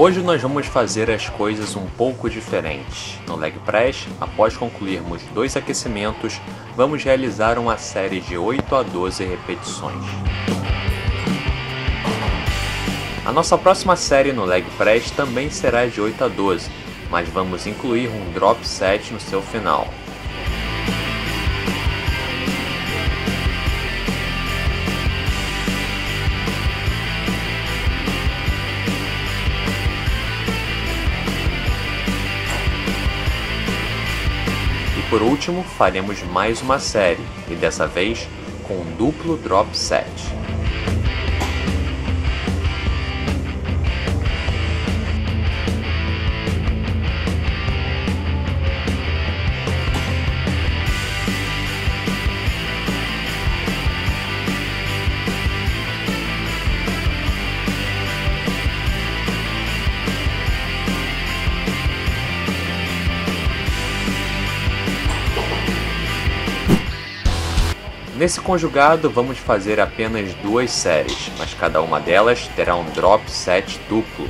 Hoje nós vamos fazer as coisas um pouco diferentes. No Leg Press, após concluirmos dois aquecimentos, vamos realizar uma série de 8 a 12 repetições. A nossa próxima série no Leg Press também será de 8 a 12, mas vamos incluir um drop set no seu final. Por último, faremos mais uma série, e dessa vez com um duplo drop set. Nesse conjugado vamos fazer apenas duas séries, mas cada uma delas terá um drop set duplo.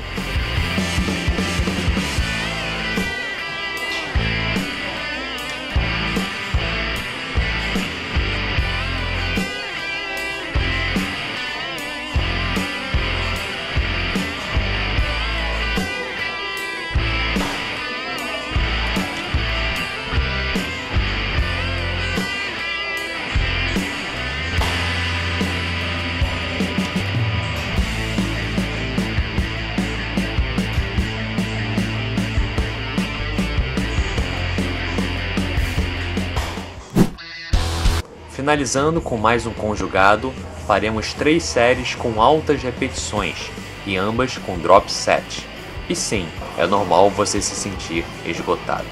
Finalizando com mais um conjugado, faremos três séries com altas repetições e ambas com drop set. E sim, é normal você se sentir esgotado.